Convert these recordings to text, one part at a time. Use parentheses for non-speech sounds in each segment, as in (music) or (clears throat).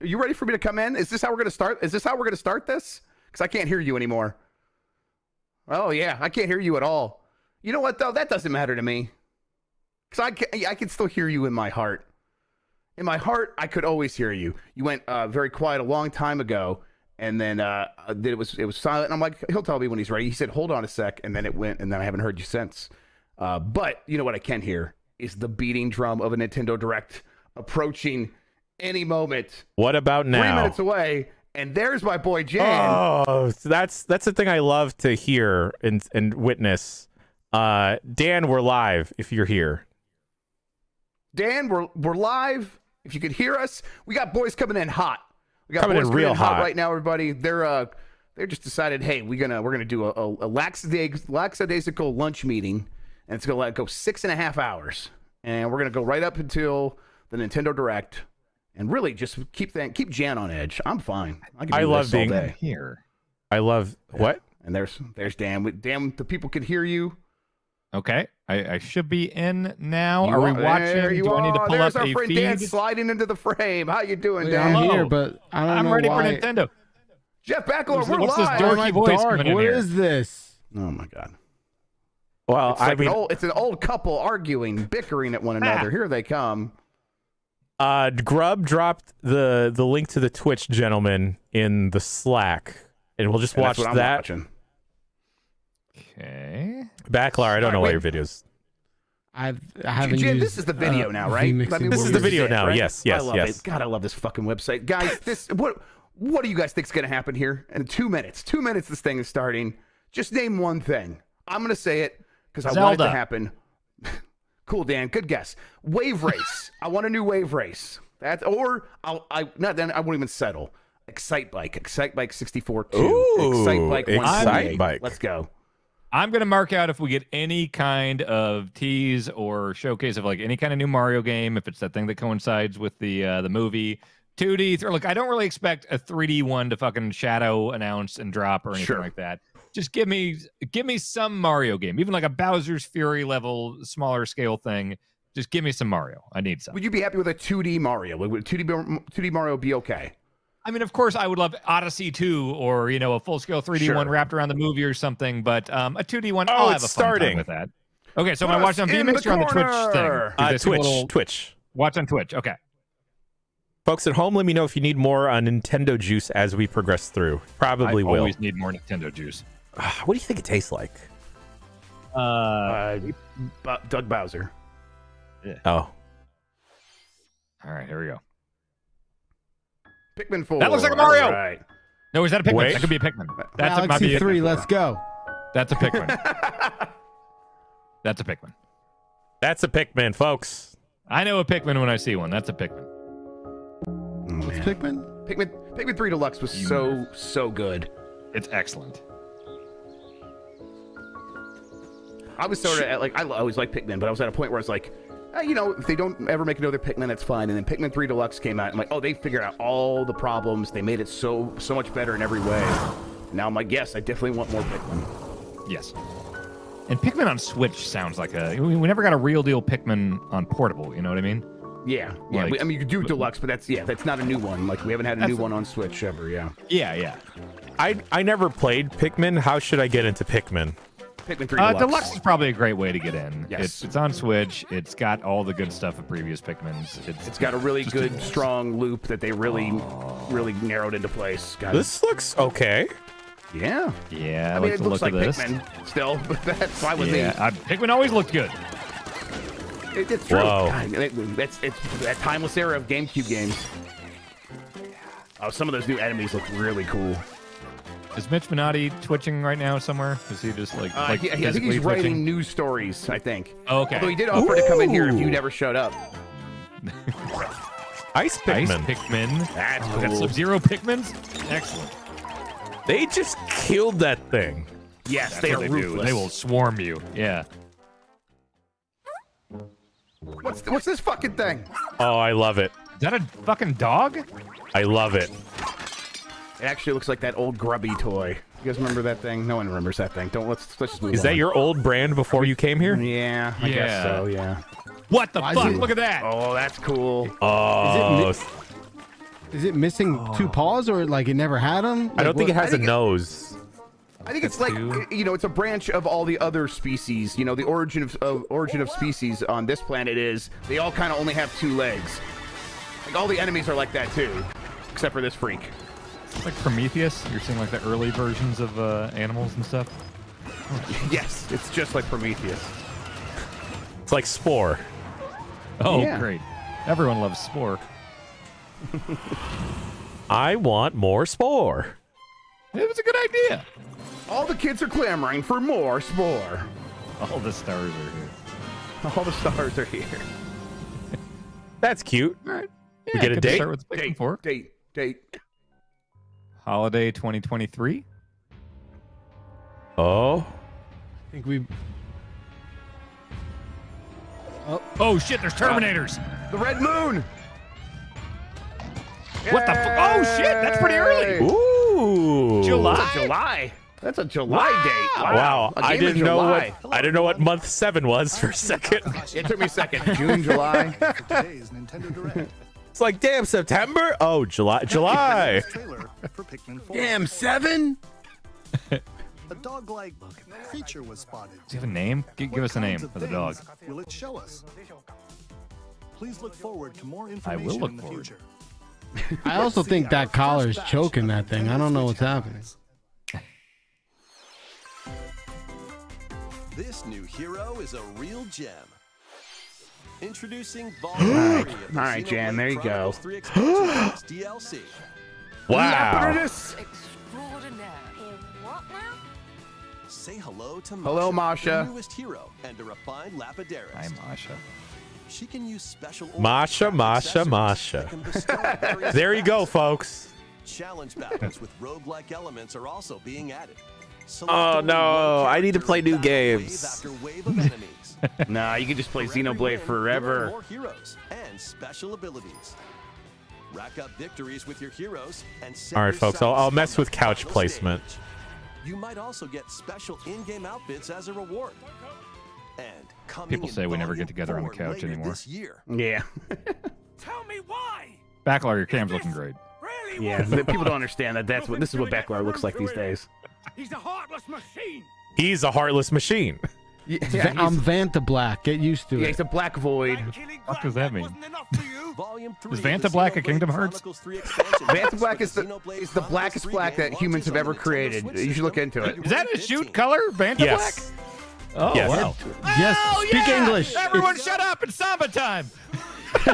Are you ready for me to come in? Is this how we're gonna start? Is this how we're gonna start this? Because I can't hear you anymore. Oh yeah, I can't hear you at all. You know what though? That doesn't matter to me. Because I can, I can still hear you in my heart. In my heart, I could always hear you. You went uh, very quiet a long time ago, and then uh, it was it was silent. And I'm like, he'll tell me when he's ready. He said, "Hold on a sec," and then it went, and then I haven't heard you since. Uh, but you know what I can hear is the beating drum of a Nintendo Direct approaching any moment. What about now? Three minutes away, and there's my boy Jan. Oh, that's that's the thing I love to hear and and witness. Uh, Dan, we're live. If you're here, Dan, we're we're live. If you could hear us, we got boys coming in hot. We got Coming boys in real hot. right now, everybody. They're uh they just decided, hey, we're gonna we're gonna do a, a, a laxadaisical, lackadaisical lunch meeting, and it's gonna let go six and a half hours, and we're gonna go right up until the Nintendo Direct, and really just keep that keep Jan on edge. I'm fine. I, can do I love this all being- day. Here. I love what? And there's there's Dan. Dan, the people could hear you. Okay. I, I should be in now. You are we There watching? you Do I need to are. pull There's up our a friend feed? Dan sliding into the frame. How you doing, oh, Wait, Dan? I'm here, but I don't know. I'm know ready why. for Nintendo. Jeff Bakalar, What's- we're what's this live. dorky Why am voice dark? coming What here? is this? Oh my god. Well, It's I like mean, an old, it's an old couple arguing, bickering at one another. Ah. Here they come. Uh, Grubb dropped the the link to the Twitch gentleman in the Slack, and we'll just And watch that's what I'm that. watching. Okay. Bakalar, I don't Alright, know all wait. your videos. I've, I haven't Jim, used. this is the video uh, now, right? I mean, This is the video it, now. right? Yes, yes, I love yes. it. God, I love this fucking website, guys. This what what do you guys think's gonna happen here? In two minutes, two minutes, this thing is starting. Just name one thing. I'm gonna say it because I want it to happen. Cool, Dan. Good guess. Wave race. (laughs) I want a new wave race. That's or I'll I not then I won't even settle. Excitebike, Excite Bike 64 2, Ooh, Excitebike Excite 128. Bike. Let's go. I'm gonna mark out if we get any kind of tease or showcase of like any kind of new Mario game, if it's that thing that coincides with the uh, the movie. 2D. Or look, I don't really expect a 3D one to fucking shadow announce and drop or anything Sure. like that. Just give me give me some Mario game, even like a Bowser's Fury level, smaller scale thing. Just give me some Mario. I need some. Would you be happy with a 2D Mario? Would 2D 2D Mario be okay? I mean, of course, I would love Odyssey 2 or, you know, a full scale 3D Sure. one wrapped around the movie or something, but um, a 2D one, Oh, I'll have a fun time starting. with that. Okay, so Put am I watching us on in VMix the or on the Twitch thing? corner. Do Uh, Twitch, little- Twitch. Watch on Twitch. Okay. Folks at home, let me know if you need more on Nintendo Juice as we progress through. Probably I will. always need more Nintendo juice. Ah, what do you think it tastes like? Uh, Uh, Bu- Doug Bowser. Oh, all right, here we go. Pikmin 4. That looks like a Mario. All right. No, is that a Pikmin? Wait. That could be a Pikmin. That's a, might Galaxy be Three. Let's go. That's a Pikmin. (laughs) That's a Pikmin. that's a Pikmin, folks. I know a Pikmin when I see one. That's a Pikmin. Oh, What's. Pikmin? Pikmin, Pikmin 3 Deluxe was You so, so good. It's excellent. I was sort of at, like, I always liked Pikmin, but I was at a point where I was like, eh, you know, if they don't ever make another Pikmin, that's fine. And then Pikmin 3 Deluxe came out. I'm like, oh, they figured out all the problems. They made it so, so much better in every way. Now I'm like, yes, I definitely want more Pikmin. Yes. And Pikmin on Switch sounds like a. We we never got a real deal Pikmin on portable. You know what I mean? Yeah, yeah. Like- we- I mean, you could do Deluxe, but that's, yeah, that's not a new one. Like, we haven't had a new That's- one on Switch ever, yeah. Yeah, yeah. I I never played Pikmin. How should I get into Pikmin? Pikmin 3 Uh, Deluxe. Deluxe is probably a great way to get in. Yes. It's, it's on Switch. It's got all the good stuff of previous Pikmins. It's, It's got a really good, strong loop that they really, really narrowed into place. Got it. This looks okay. Yeah. yeah. I I mean, it the looks look like of this. Pikmin still, (laughs) but that's why with Yeah, uh, Pikmin always looked good. It, it's true. Whoa. God, it- it's, it's that timeless era of GameCube games. Oh, some of those new enemies look really cool. Is Mitch Minotti twitching right now somewhere? Is he just like, Uh, like he- I think physically he's writing news stories. I think. Oh, okay. Although he did offer to come in here if you Ooh. never showed up. (laughs) Ice Pikmin. Ice Pikmin. Pikmin. That's Oh, got cool. Sub Zero Pikmins. Excellent. They just killed that thing. Yes, That's they are they do. They will swarm you. Yeah. What's what's this fucking thing? Oh, I love it. Is that a fucking dog? I love it. It actually looks like that old grubby toy. You guys remember that thing? No one remembers that thing. Don't let's let's just move Is on. that your old brand before you came here? Yeah, I guess so. Yeah. What the Why fuck? Look at that. Oh, that's cool. Oh, Is Is it missing two oh. paws or like it never had them? I don't think it has a think it- nose. I think it's like two. you know, it's a branch of all the other species. You know, the origin of, of origin of species on this planet is they all kind of only have two legs. Like all the enemies are like that too, except for this freak. It's like Prometheus. You're seeing like the early versions of uh, animals and stuff. (laughs) Yes, it's just like Prometheus. It's like Spore. Oh, Yeah. great. Everyone loves Spore. (laughs) I want more Spore. It was a good idea. All the kids are clamoring for more Spore. All the stars are here. (laughs) All the stars are here. That's cute. All right. We get a good to date? Start with the Date, for date, date. Holiday 2023. Oh, I think we. Oh oh shit! There's Terminators. The Red Moon. What the? Fu- oh shit! That's pretty early. Ooh, July? That's a July. That's a July date. Wow, A I game in didn't know July. what I didn't know what month seven was for a second. It took me a second. June, July. for (laughs) today's Nintendo Direct. It's like damn September. Oh, July, July. trailer for Pikmin (laughs) 4. Damn seven. A dog-like creature was spotted. Does he have a name? G- give us a name for the dog. Will it show us? Please look forward to more I will look in the forward. future. (laughs) I also think that collar is choking that thing. I don't know what's happening. This new hero is a real gem. Introducing (gasps) Volume 3 All right, Jan, there you go. Chronicles 3 Expansion Packs DLC. Wow. What now? Say hello to Masha, Hello, Masha. the newest hero and a refined Lapidarist. Hi, Masha. She can use special Masha, Masha, Masha. that can bestow (laughs) various There you go, folks. Challenge battles with roguelike elements are also being added. Select Oh, no, I need to play new battle wave games. after wave of enemies. (laughs) Nah, you can just play For every Xenoblade win, there are forever. More heroes and special abilities. Rack up victories with your heroes and All right, folks, I'll- I'll mess with couch placement. stage. You might also get special in-game outfits as a reward. And People say we never get together on the couch later anymore. This year. Yeah. (laughs) Backlog, your cam's looking great. Yeah. (laughs) People don't understand that. That's what this is what Bakalar looks like these days. He's a heartless machine. He's a heartless machine. Yeah, Va- I'm Vanta Black. Get used to yeah, it. he's a black void. What does that mean? (laughs) Is Vanta Black a Kingdom Hearts? Chronicles 3 expansion Vanta Black is the is the blackest black that humans have ever on the Nintendo created. You should look into it. Is that a shoot color, Vanta Yes. Black? Oh Yes. wow! Yes. Oh, Speak yeah! English. Everyone, shut up! It's Samba time. (laughs)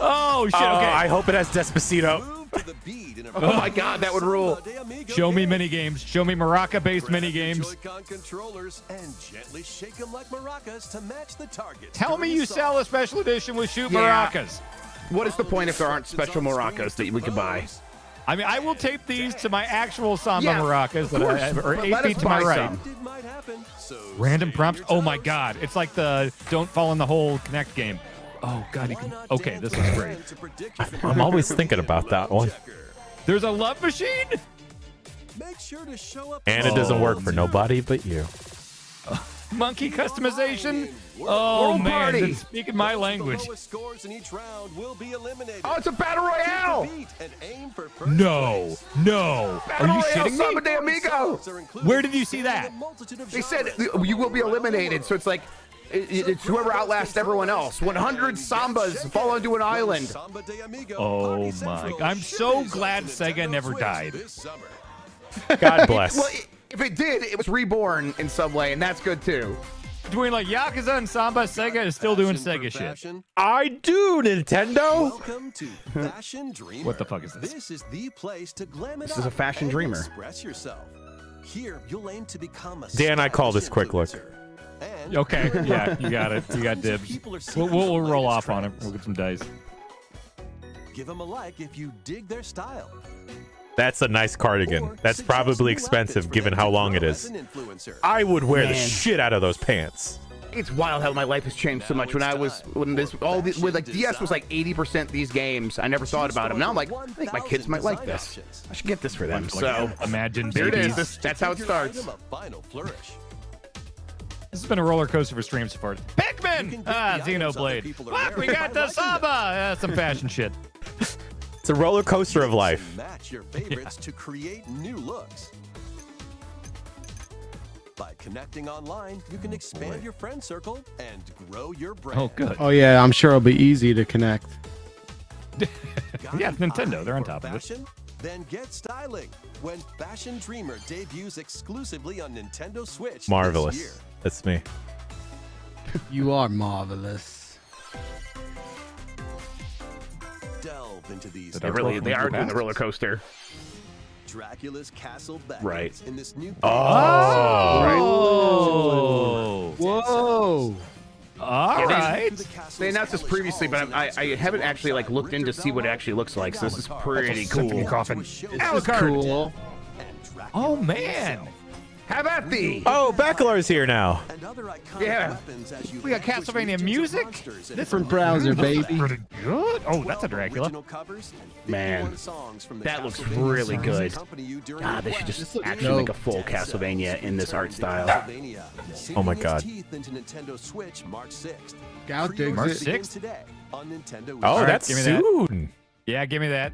oh shit! Oh, Okay. I hope it has Despacito. Move to the beat in a Oh my God, that would rule. Samba de Amigo Show me game. mini games. Show me Maraca-based Grab mini games. Joy-Con controllers and gently shake them like to match the target. Tell me you sell a special edition with shoot Yeah. maracas. What is the point if there aren't special maracas that we could buy? I mean, I will tape these to my actual samba Yeah, maracas of that I have, or eight feet to my right. some. It might happen. So Random prompts. Oh my god! It's like the don't fall in the hole connect game. Oh god! You can. Okay, this is great. friend to predict your I'm always thinking about that one. There's a love machine. Make sure to show up And it doesn't work for nobody but you. (laughs) Monkey customization. Oh World man! party. Speaking my Those with the language. lowest scores in each round will be eliminated. Oh, it's a battle royale. beat and aim for first No, place. no. Are you royale shitting Samba me? Amigo. Songs are included Where did you see that? a multitude of They said you will be from around the eliminated, so it's like it, it- it's whoever outlasts everyone else. 100 sambas fall onto an island. Samba de Amigo Oh my- Central I'm so glad Sega never died. (laughs) God bless. Well, i- if it did, it was reborn in some way, and that's good too. Between like Yakuza and Samba, Sega is still doing Sega shit. I do, Nintendo. Welcome to Fashion Dreamer. What the fuck is this? This is the place to glam it This up is a fashion dreamer. Express yourself. Here, you'll aim to become a Dan, I call this quick look. Influencer. And Okay, (laughs) yeah, you got it. You got dibs. We'll, we'll, we'll roll latest off on it. We'll get some dice. Give them a like if you dig their style. That's a nice cardigan. Or That's probably expensive given how long it grow is. as an influencer. I would wear the shit out of those pants. It's wild how my life has changed so much. When I was when this for all the, when like fashion DS was like 80% these games, I never thought about them. Now I'm like, I think my kids might like this. options. I should get this for them. Like, So (laughs) imagine there it babies. is. This, that's how it starts. This has been a roller coaster for stream so far. Pikmin! Ah, the items other Xenoblade. Fuck, we got the Saba! Uh, some fashion (laughs) shit. It's a roller coaster of life. Match your favorites to create new looks. By connecting online, you can expand your friend circle and grow your brand. Oh, good. Oh yeah, I'm sure it'll be easy to connect. (laughs) Yeah, Nintendo, they're on for top of it. Then get styling when Fashion Dreamer debuts exclusively on Nintendo Switch this year. Marvelous. That's me. You are marvelous. Delve into these They I really, they are doing the roller coaster. Dracula's Castle back Right. in this new Oh, Oh. Whoa! All Yeah, they- right. They announced this previously, but I, I haven't actually like looked in to see what it actually looks like. So this is pretty cool. Coffin. This Alucard. is cool. Oh man. Have at thee. Oh, Bakalar's here now. And other iconic Yeah. weapons as you We got Castlevania music? monsters Different browser, baby. Pretty good. Oh, that's a Dracula. original covers and Man, 51 songs from the that looks really good. accompany you during God, they should just actually dope. make a full Castlevania in this art style. Oh my God. teeth into Nintendo Switch March 6th. Scout digs March 6th? today on Nintendo Oh, that's give that. soon. Yeah, give me that.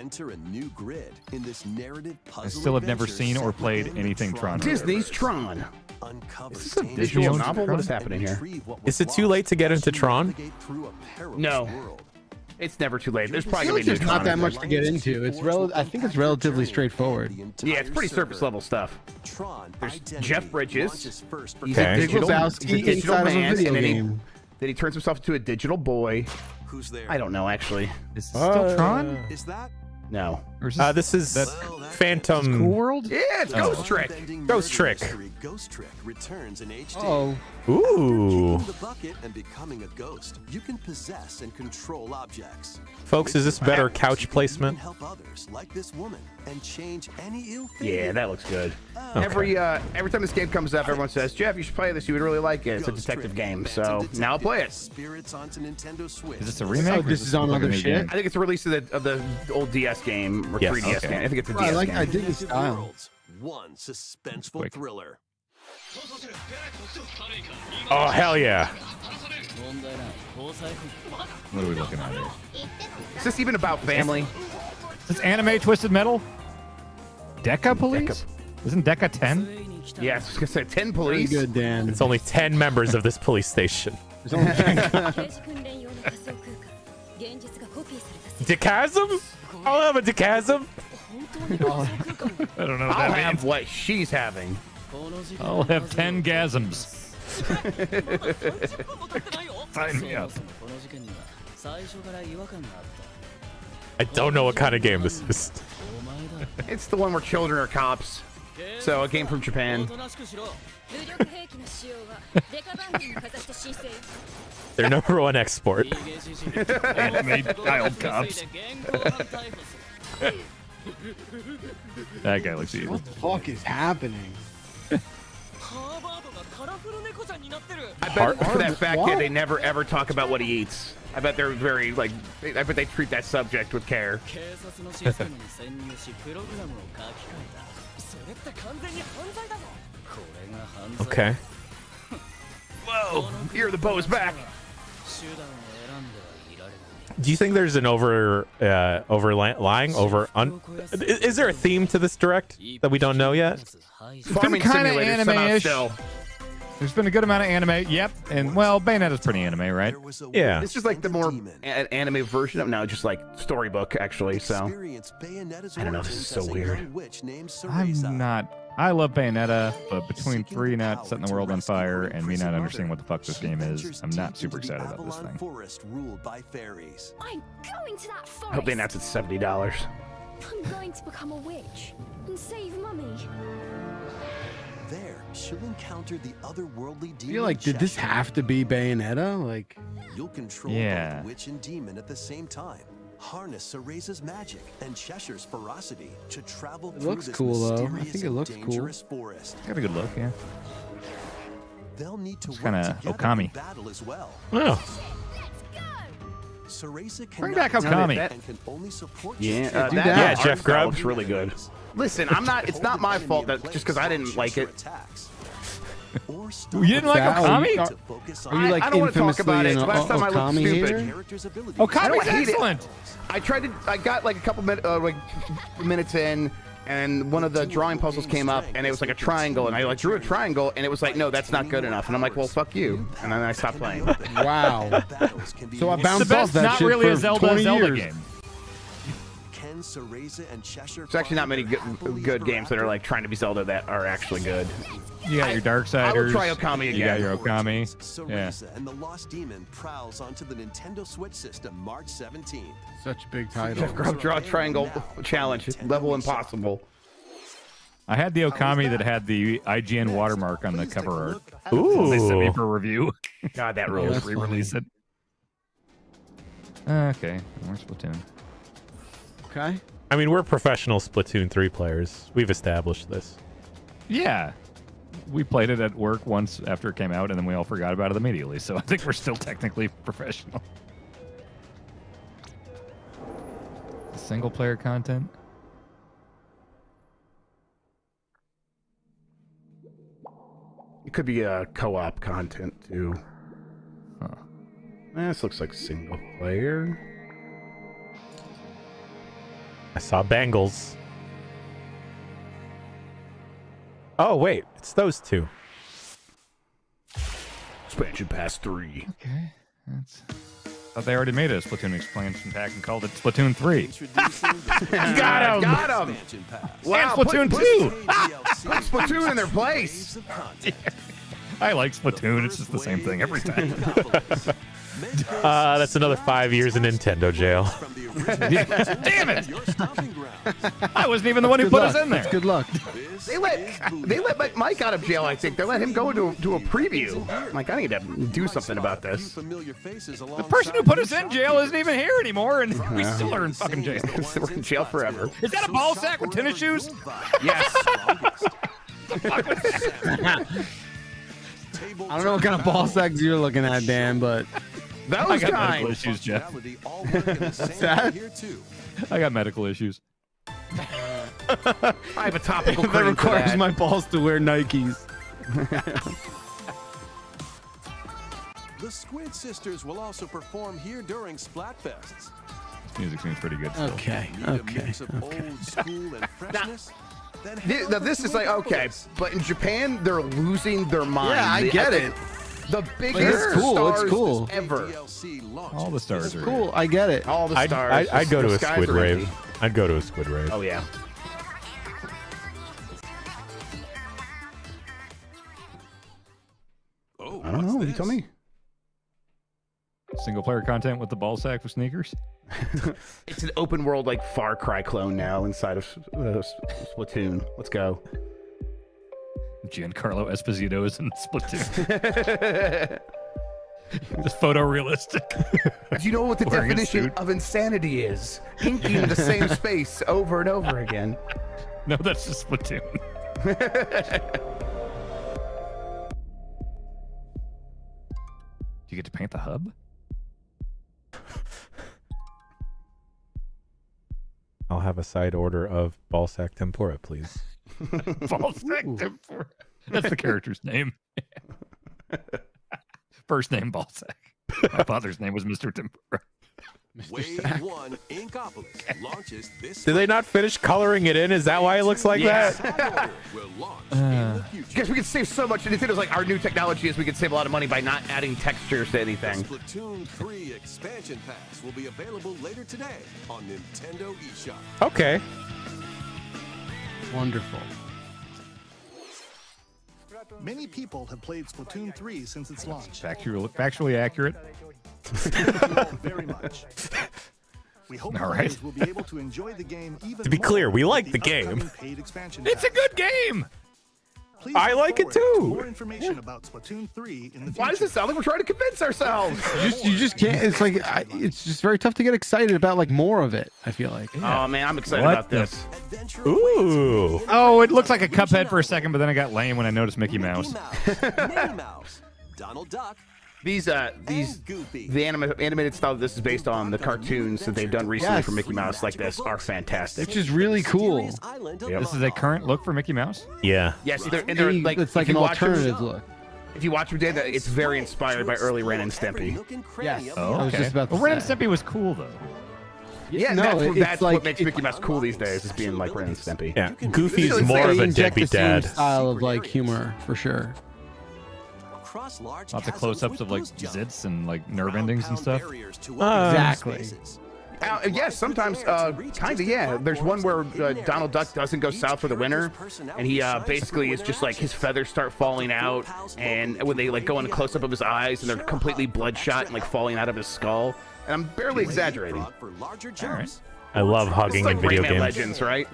Enter a new grid in this narrative puzzle I still have never seen or played anything Tron. Disney's Tron. Uncover Is this a dangerous visual secrets novel? What is happening here? retrieve what Is was it too late to get into Tron? navigate through a perilous No. It's never too late. There's probably I gonna be like there's not Tron. that much to get into. It's rel- I think it's relatively straightforward. Yeah, it's pretty surface level stuff. Tron There's Jeff Bridges. launches first He's Okay. a digital, Wazowski he's a digital inside of a man, video and then he, game. then he turns himself into a digital boy. Who's there? I don't know actually. Is this still Tron? Is that No. Or is Uh, this is that Well, that's Phantom. Cool World? Yeah, it's Oh. Ghost Trick. Ghost Trick. Ghost Trick returns in HD. Oh, Ooh. Kicking the bucket and becoming a ghost, you can possess and control objects. Folks, is this better couch placement? help others, like this woman, and change any ill fate. Yeah, that looks good. Oh. Every uh, every time this game comes up, everyone says, "Jeff, you should play this. You would really like it. It's a detective Trick, game." Phantom So now I'll play Detective, it. Spirits onto Nintendo Switch. Is this a remake? Oh, or this is is on like a other shit? game? I think it's a release of the of the old DS game or Yes, 3DS okay. game. I think it's a I DS like. game. I dig the style. One suspenseful Quick. thriller. Oh, hell yeah. What are we looking at here? Is this even about family? Is this anime Twisted Metal? Deca Police? Isn't Deca 10? Yeah, I was gonna say ten Pretty police. good, Dan. It's only 10 members of this police station. There's only (laughs) (laughs) (laughs) Decasm? I'll have a decasm. I don't know what I'll that have means. what she's having. I'll have 10 gasms. Sign me up. I don't know what kind of game this is. It's the one where children are cops. So a game from Japan. (laughs) Their number one export. Anime child cops. That guy looks evil. What the fuck is happening? I bet for that fat What? kid, they never ever talk about what he eats. I bet they're very like. they- I bet they treat that subject with care. (laughs) (laughs) Okay. (laughs) Whoa! Here, the bow is back. (laughs) Do you think there's an over uh overlying over un- is, is there a theme to this direct that we don't know yet? Farming kinda simulator somehow anime-ish. Still. There's been a good amount of anime. Yep. And, well, Bayonetta's pretty anime, right? There was a Yeah. witch It's just like the more a- anime version of now, just like storybook actually. So I don't know, this is so weird. young witch named Cereza. I'm not. I love Bayonetta, but between three not setting the world on fire and me not understanding what the fuck this game is, I'm not super excited about this thing. Forest ruled by fairies. I'm going to that I hope they announce it's seventy dollars. I'm going to become a witch and save mummy. There, she'll encounter the otherworldly demon. I feel like, did this have to be Bayonetta? Like, You'll control Yeah. both witch and demon at the same time. Harness Cereza's magic and Cheshire's ferocity to travel It through looks this cool, though. I mysterious think it and looks cool. dangerous forest. Got a good look, yeah. They'll need to work kinda together Okami. in battle as well. Oh, Cereza can Bring back Okami. and can only support Yeah, uh, do that, that. Yeah, Jeff style Grubb. looks really good. Listen, I'm not. It's not my fault that just because I didn't like it. Attacks. (laughs) You didn't like That- Okami? are- Are you like I don't wanna talk about it. an Last time I looked stupid. hater? character's. I Okami's don't hate it. excellent. I tried to. I got like a couple minutes, uh, like minutes in, and one of the drawing puzzles came up, and it was like a triangle, and I like drew a triangle, and it was like, no, that's not good enough, and I'm like, well, fuck you, and then I stopped playing. Wow. (laughs) So I The bounced off best, that not shit really for a Zelda 20 Zelda years. game. Ken Cereza and Cheshire There's actually not many good, good games that are like trying to be Zelda that are actually good. You got your Darksiders. I will try Okami You got your Okami. Yeah. And the Lost Demon prowls onto the Nintendo Switch system March 17th. Such a big title. Draw, draw a triangle challenge, level impossible. I had the Okami that had the IGN watermark on the Please take a cover art. Ooh. They sent me Ooh. for review. God, that (laughs) rules. that's Re-release it. Okay, more Splatoon. Okay. I mean, we're professional Splatoon 3 players. We've established this. Yeah, we played it at work once after it came out, and then we all forgot about it immediately. So I think we're still technically (laughs) professional. Single player content. It could be uh, co-op content too. Huh. Eh, this looks like single player. I saw bangles. Oh, wait. It's those two. Expansion Pass three. Okay, that's. Thought they already made a Splatoon expansion pack and called it Splatoon Three. Introducing (laughs) Got him! Got him! expansion pass. Wow, and Splatoon put, Two. (laughs) Put Splatoon in their place. Waves. I like Splatoon. It's just the same thing every time. (laughs) Uh, that's another five years in Nintendo jail. From the original Damn it! your stomping grounds. I wasn't even the one who put luck. us in there. That's good luck. They let (laughs) they let Mike- Mike out of jail. I think they let him go into to a preview. I'm like, I need to do something about this. The person who put us in jail isn't even here anymore, and we still are in fucking jail. (laughs) We're in jail forever. Is that a ball sack with tennis shoes? (laughs) Yes. I don't know what kind of ball sacks you're looking at, Dan, but I Those got medical kind. issues, Jeff. (laughs) that? Here too. I got medical issues. (laughs) I have a topical (laughs) that cream for requires that. my balls to wear Nikes. The Squid Sisters will also perform here during Splatfests. This music seems pretty good. Still. Okay. Need a Okay. mix of old school and freshness? Then Now, this is like okay, but in Japan they're losing their mind. Yeah, I The- get think it. The biggest it's cool, it's cool. ever. All the stars are Cool. I get it. All the I'd, stars. I'd, I'd go the to a squid rave. empty. I'd go to a squid rave. Oh yeah. Oh, I don't what's know. You tell me. Single player content with the ball sack for sneakers. (laughs) It's an open world like Far Cry clone now inside of uh, Splatoon. Let's go. Giancarlo Esposito is in Splatoon. (laughs) (laughs) Just photorealistic. Do you know what the Wearing definition of insanity is? Inking the same (laughs) space over and over again. no, that's just Splatoon. Do you get to paint the hub? I'll have a side order of ballsack tempura, please. Ball sack tempura. That's the character's name. (laughs) First name Ballsack. My father's name was Mr. Tempura. Wave one Inkopolis launches this. Did they not finish coloring it in? Is that why it looks like Yeah. that? will launch in the uh. future. Because we can save so much. Nintendo's like our new technology is we can save a lot of money by not adding textures to anything. Splatoon 3 expansion pass will be available later today on Nintendo eShop. Okay. Wonderful. Many people have played Splatoon 3 since its launch. Factual, factually accurate. Thank you all very much. We hope All right. will be able to enjoy the game even To be clear, we like the game. Paid expansion It's a good game. Please I like it too. More information about Splatoon 3 in the future. Why does it sound like we're trying to convince ourselves? You just, you just can't. It's like I, it's just very tough to get excited about like more of it. I feel like. Oh man, I'm excited What about the- this. Adventure Ooh. Oh, it looks like a Cuphead for a second, but then I got lame when I noticed Mickey Mouse. Mickey Mouse, Donald Duck, These uh these Goofy. the anima- animated style that this is based on the cartoons that they've done recently Yes. for Mickey Mouse like this are fantastic. Which is really cool. Mysterious Island of Yep. This is a current look for Mickey Mouse. Yeah. Yes, they're, and they're like it's like an you them- alternative look. If you watch them, Dan, it's very inspired by early Ren and Stimpy. Yes. Oh, I was okay. just about to well, Ren and. Stimpy was cool though. Yeah, No, that's, what, it's that's like- what makes Mickey Mouse cool these days, is being like Ren and Stimpy. Yeah. can- Goofy's more like of a inject deadbeat dad. style of like humor for sure. Cross large Lots of close-ups of like jump. zits and like nerve endings and stuff. Uh, Exactly. spaces. Uh, yes, sometimes, uh, kind of, yeah. There's one where uh, Donald Duck doesn't go south for the winter, and he uh, basically is just like his feathers start falling out, and when they like go in a close up of his eyes, and they're completely bloodshot and like falling out of his skull. And I'm barely exaggerating. Frog for larger jumps. I love hugging It's in video Rayman games. Legends, right?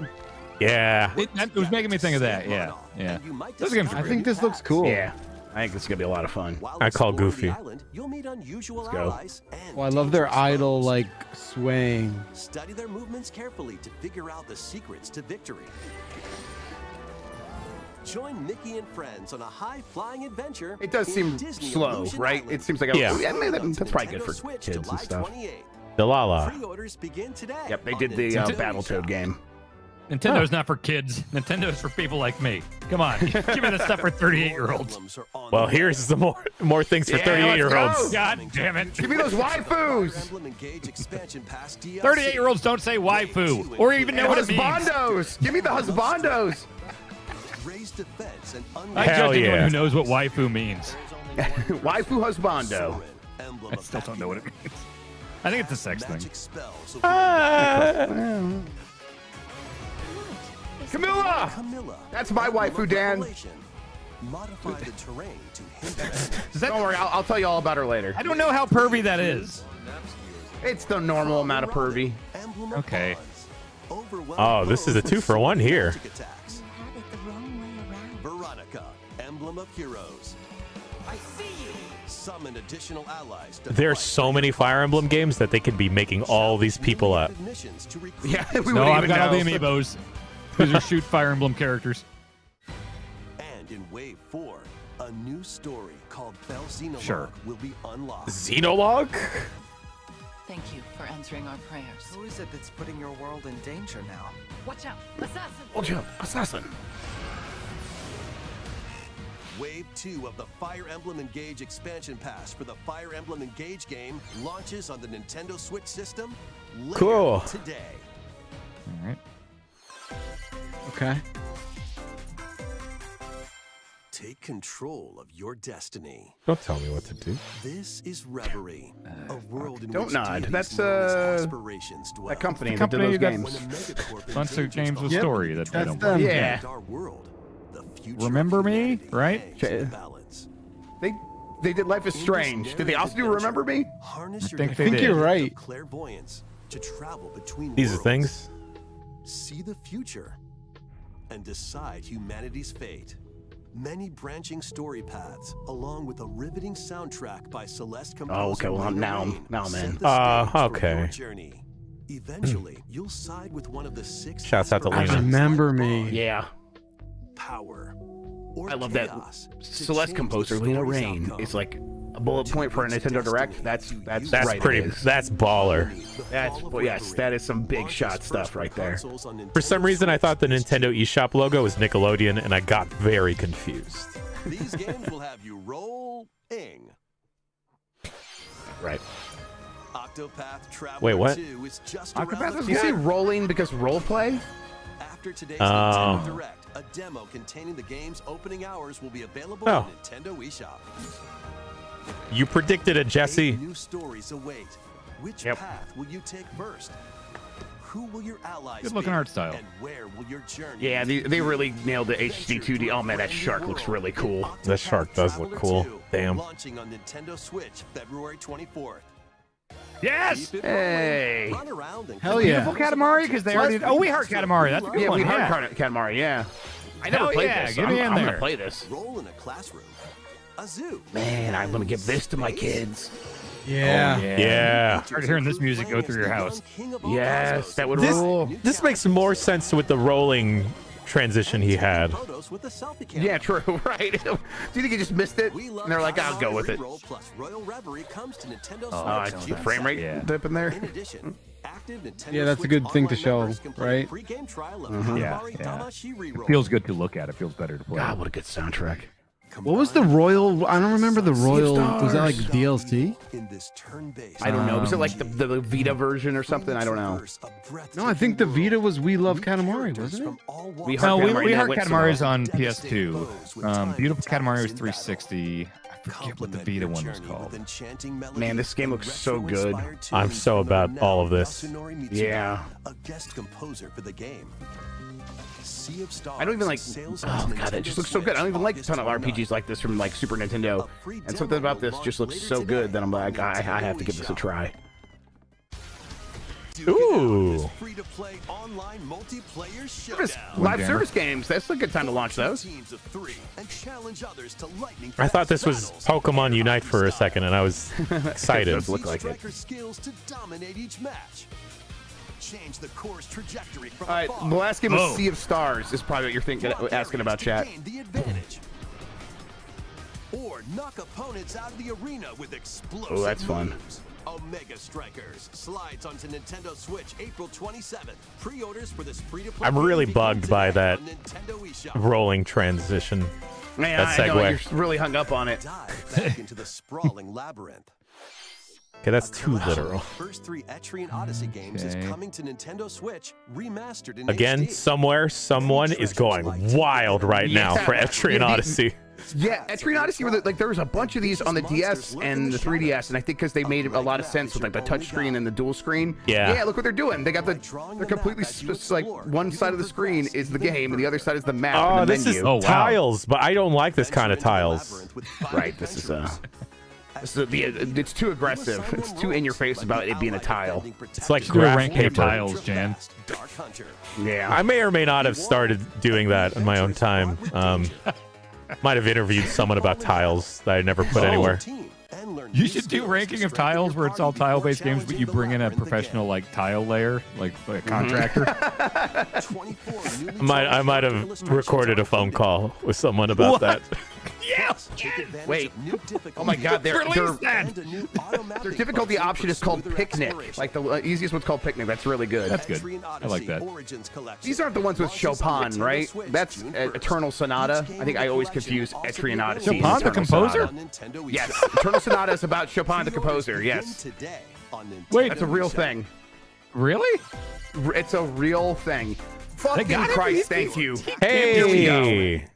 Yeah. It, that was making me think of that. Yeah, yeah. Those games I think this looks cool. Yeah. I think this is gonna be a lot of fun. I call exploring the Goofy. island, you'll meet unusual Let's go. allies and Well, I love their dangerous idol like swaying. Study their movements carefully to figure out the secrets to victory. Join Mickey and friends on a high-flying adventure. It does in seem Disney slow, Illusion right? Island. It seems like a, Yeah. yeah, man, that- Welcome to that's probably good for Switch kids July and stuff. 28th. Delilah. Pre-orders begin today. Yep, they did the uh, Nintendo Battletoad game. Nintendo's not for kids. (laughs) Nintendo's for people like me. Come on, (laughs) give me the stuff for 38 year olds. Emblems are on Well, here's the more more things for Yeah, 38 year olds. go. God damn it. Give me those waifus! (laughs) Emblem Engage expansion pass DLC. 38 year olds don't say waifu or even know what it means. Husbandos! Give me the husbandos! Raise defense and I unlock Hell judge anyone yeah. who knows what waifu means. Waifu husbando. I still don't know what it means. I think it's a sex thing. Magic spells of Ah. Camilla! Camilla. That's my waifu, Dan. Modify the terrain to hinder (laughs) that- Don't worry, I'll, I'll tell you all about her later. I don't know how pervy that is. It's the normal amount of pervy. Okay. Oh, this is a two for one here. magic attacks. You have it the wrong way around. Veronica, emblem of heroes. I see you. Summon additional allies. To There's so many Fire. Emblem games that they could be making all these people up. New missions to recruit (laughs) Yeah, we No, wouldn't I've even got all the amiibos. These are shoot Fire Emblem characters. And in Wave 4, a new story called Fell Xenologue Sure. will be unlocked. Xenologue? Thank you for answering our prayers. Who is it that's putting your world in danger now? Watch out! Assassin! Hold you up, assassin. Wave 2 of the Fire Emblem Engage expansion pass for the Fire Emblem Engage game launches on the Nintendo Switch system later Cool. today. All right. Okay. Take control of your destiny. Don't tell me what to do. This is Reverie, a world in Don't which nod. That's, known as uh, aspirations dwell. That company The that did company those that- games. When Bunch (laughs) of games with the story that they don't them. Yeah. Our world, the future Remember Me, right? hangs Ch- in the balance. They they did Life is Strange. Did they also do Remember Me? adventure, Harness I think they gift did. you're right. Clairvoyance to travel between These are things. See the future, and decide humanity's fate. Many branching story paths, along with a riveting soundtrack by Celeste composer Oh, okay, well, Raina now I'm- Rain, now I'm in. the Uh, okay. journey. Eventually, you'll side with one of the six. Shouts out to I Lena. remember me. Yeah. Power. Or I love that chaos to Celeste composer the Lena Raine outcome. is like a bullet point for a Nintendo Direct. That's that's That's right, it pretty. That's baller. That's Fall well, yes, that is some big shot stuff right there. For some reason, I thought the this Nintendo eShop logo was Nickelodeon, and I got very confused. These games will have you rolling. Right. Octopath Traveler Wait, what? 2 is just Octopath around is you say rolling because role play? After today's Oh. Nintendo Direct, a demo containing the game's opening hours will be available Oh. on Nintendo eShop. You predicted it, Eight Jesse. new stories await. Which Yep. path will you take first? Who will your allies Good looking be? art style. And where will your journey Yeah, they, they really nailed the HD 2D. Oh man, that shark looks really cool. That shark does look cool. 2, Damn. Launching on Nintendo Switch February 24th. Yes. Keep it Hey. rolling, run around and Hell collect yeah. Beautiful Katamari because they already. Oh, we heard Katamari. That's a good Yeah, one. we heard yeah. Kat- Katamari. Yeah. I never Hell played yeah, this. get I'm, me in I'm gonna play this. Roll in a classroom. A zoo. Man, I'm gonna give this to my kids. Yeah. Yeah. Started hearing this music go through your house. Yes, that would This rule. this makes more sense with the rolling transition he had. Photos with the selfie camera. Yeah, true. (laughs) Right. (laughs) Do you think he just missed it? And they're like, I'll go with it. Reroll plus Royal Reverie comes to Nintendo Oh, Switch it's June the frame rate 2nd. dip in there. In addition, active Nintendo Yeah, that's a good thing to show, members can play a right? Free game trial of Mhm. Yeah, yeah. Damacy Reroll. Feels good to look at. It feels better to play. God, what a good soundtrack. What was the royal? I don't remember the royal. Was that like DLC? In this I don't know. Was it like the, the Vita version or something? I don't know. No, I think the Vita was We Love Katamari, wasn't it? We No, Heart we, Katamari we now Heart went Katamari's on PS2. Um, Beautiful Katamari was 360. I forget what the Vita one was called. Man, this game looks so good. I'm so about all of this. Yeah. A guest composer for the game. Sea of Stars I don't even like. sails Oh onto god, it just looks so good. I don't even like a ton of August RPGs like this from like Super Nintendo. And something about this just looks later so good that I'm like, I, I have to give this a try. Ooh. Free-to-play online multiplayer Service, live Jammer. service games. That's a good time to launch those. Teams of three and challenge others to lightning I thought this was. Pokemon Unite for a second, and I was (laughs) excited. does look like it. Change the course trajectory from All right, afar. the last game was Oh. Sea of Stars. Is probably what you're thinking, Block asking about, to chat. the advantage. Or knock opponents out of the arena with explosive Oh, that's fun. moves. Omega Strikers slides onto Nintendo Switch April 27th. Pre-orders for this free-to-play I'm really bugged by that Nintendo. Rolling transition. Man, That I know segue. you're really hung up on it. Dive back into the sprawling (laughs) labyrinth. Okay, that's too literal. First three Etrian Odyssey games is coming to Nintendo Switch, remastered in Again, HD. somewhere, someone is going wild right now for Etrian Odyssey. Yeah, Etrian Odyssey, were the, like there was a bunch of these on the DS and the 3DS, and I think because they made a lot of sense with like the touch screen and the dual screen. Yeah. Yeah, look what they're doing. They got the they're completely s- like one side of the screen is the game and the other side is the map Oh, and the this is menu. Oh, wow. tiles, but I don't like this kind of tiles. labyrinth with (laughs) five Right, this is, uh, adventurers. This is the, it's too aggressive. It's too in your face about it being a tile. It's like Should graph ranking paper. tiles, Jan. Dark Hunter. Yeah. I may or may not have started doing that in my own time. Um, might have interviewed someone about tiles that I never put anywhere. Team and learn You should do ranking of tiles where it's all tile-based games, but you bring in a professional like tile layer, like, like a contractor. 24 (laughs) newly I might, I might have recorded a phone call with someone about that. Yes. Take Wait. new Oh my God, they're- features they're- and a new auto-mapping Their difficulty function option is called Picnic. Like the uh, easiest one's called Picnic. That's really good. That's good. I like that. These aren't the ones with Chopin, right? That's uh, Eternal Sonata. I think I always confuse also Etrian be Odyssey and Chopin, the composer? Sonata. Nintendo Yes. Eternal Sonata is about Chopin the composer. Yes, Today Wait, that's a real thing. Really? It's a real thing. Fucking got? Christ, thank you. Hey,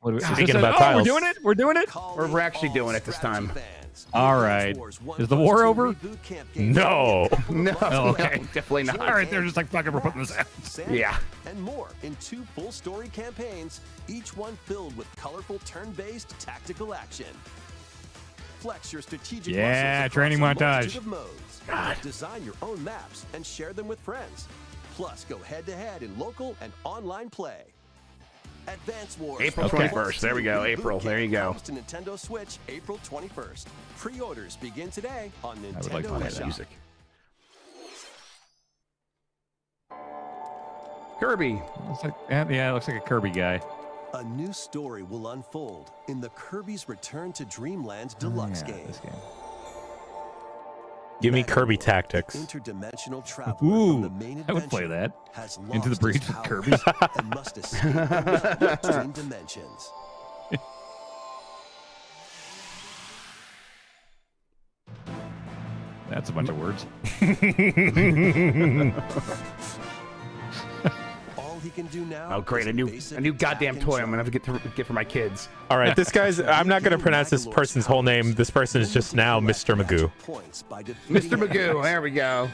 What, is Speaking this a- about oh, tiles. we're doing it. We're doing it. Call We're- we're actually doing it this time. fans. All Advance right. Wars Is the war plus over? reboot camp game no. (laughs) No, Oh, okay. no, definitely not. All right, they're just like fucking. We're putting this out. Yeah. and more in two full story campaigns, each one filled with colorful turn-based tactical action. Flex your strategic Yeah, muscles across training montage. of modes. Design your own maps and share them with friends. Plus, go head-to-head in local and online play. Advance Wars. April Okay. 21st. There we go. April. There you go. to Nintendo Switch April 21st. Pre-orders begin today on Nintendo would like to play that. Music. Kirby. Looks like, yeah, yeah, it looks like a Kirby guy. A new story will unfold in the Kirby's Return to Dreamland Deluxe oh, Yeah, game. This game. Give me Kirby Tactics. Interdimensional traveler Ooh, from the main I would play that. has Into the breach his with Kirby. and must escape extreme dimensions. That's a bunch of words. (laughs) (laughs) All he can do now. Oh, great! is A new, a new goddamn toy. I'm gonna have to get to get for my kids. All right, this guy's. (laughs) I'm not going to pronounce this person's whole name. This person is just now Mr. Magoo. Points by defeating Mr. Magoo. There we go.